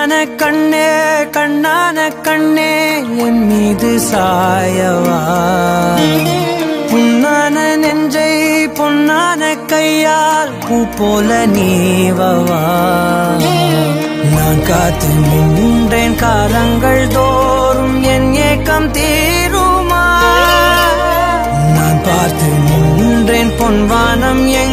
கண்ணான கண்ணே கண்ணான கண்ணே என் மீது சாயவா? புண்ணான நெஞ்சை பொன்னான கையால் பூ போல நீவவா? நான் காத்து நின்றேன் காலங்கள் தோறும் என் ஏக்கம் தீருமா? நான் பார்த்து நின்றேன் பொன்வானம் எங்கும் என்